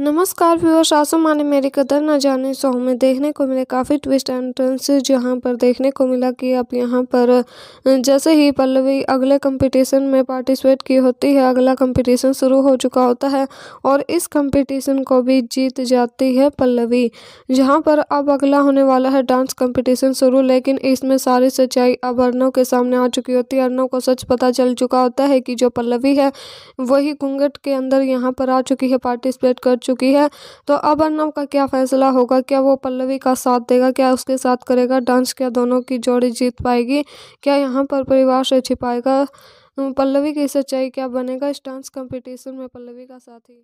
नमस्कार व्यूअर्स माने मेरी कदर न जाने सो हमें देखने को मिले काफ़ी ट्विस्ट एंड टर्न्स जहाँ पर देखने को मिला कि अब यहाँ पर, जैसे ही पल्लवी अगले कंपटीशन में पार्टिसिपेट की होती है, अगला कंपटीशन शुरू हो चुका होता है और इस कंपटीशन को भी जीत जाती है पल्लवी, जहाँ पर अब अगला होने वाला है डांस कंपटीशन शुरू, लेकिन इसमें सारी सच्चाई अब अर्नव के सामने आ चुकी होती है। अर्नव को सच पता चल चुका होता है कि जो पल्लवी है, वही घूंघट के अंदर यहाँ पर आ चुकी है पार्टिसिपेट कर चुकी है। तो अब अर्नब का क्या फैसला होगा? क्या वो पल्लवी का साथ देगा? क्या उसके साथ करेगा डांस? क्या दोनों की जोड़ी जीत पाएगी? क्या यहाँ पर परिवार से छिपाएगा? पल्लवी की सच्चाई क्या बनेगा? इस डांस कंपटीशन में पल्लवी का साथी